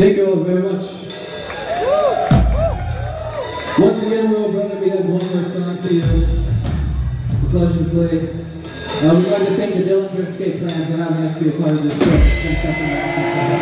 Thank you all very much. Once again, we're O'Brother, we have one more song for you. It's a pleasure to play. Uh, we'd like to thank the Dillinger Escape Plan for having us be a part of this trip.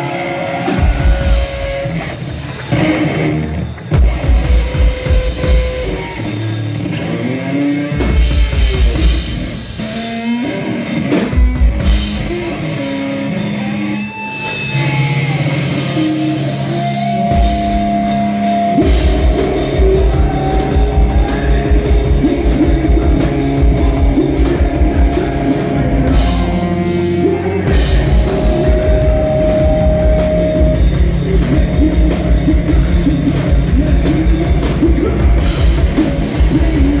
Maria,